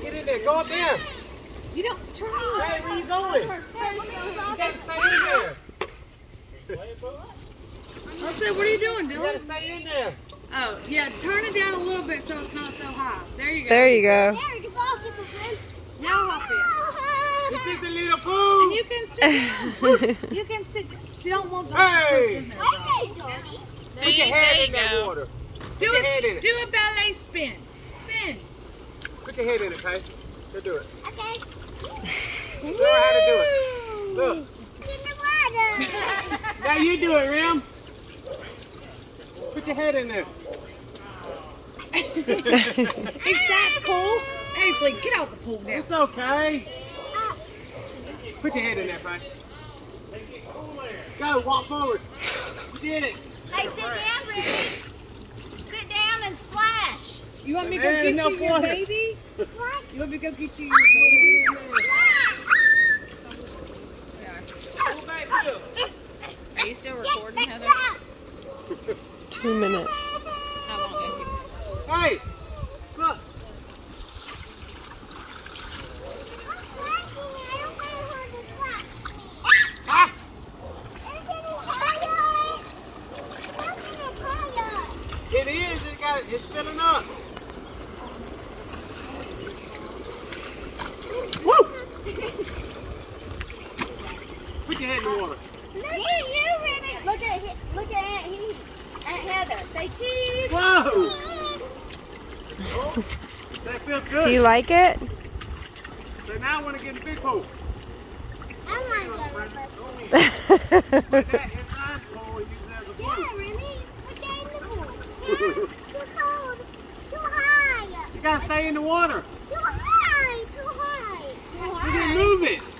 Get in there. Go up there. You don't turn around. Hey, where are you going? You gotta stay in there. I said, what are you doing, You gotta Dylan? stay in there. Oh, yeah, turn it down a little bit so it's not so high. There you go. There you go. Now hop in. This is the little And pool. you can sit. you can sit. She don't want the Hey! in there. though. Put your head in that water. Do your head in it. it. Do a ballet spin. Spin. Put your head in it, Kay. Go do it. Okay. Show her how to do it. Look. In the water. Now you do it, Rim. Put your head in there. Is that cool? Ainsley, get out the pool now. It's okay. Put your head in there, Kay. Go, walk forward. You did it. Hey, sit down, Ricky. Sit down and splash. You want me to go get no you your water. baby? You want me to go get you your baby? Go back, Bill. Are you still recording, Heather? Two minutes. How long have you? Hey, look. Ah, it is. It got. It's filling up. Put your head in the water. Look at look at Aunt He, Aunt Heather. Say cheese. Whoa! Oh, that feels good. Do you like it? So now I want to get in the big pool. I want Put that inside the pool and use it as a pool. Yeah, Remy. Put that in the pool. Yeah, too cold. Too high. You gotta stay in the water. Too high. Too high. Too You didn't move it.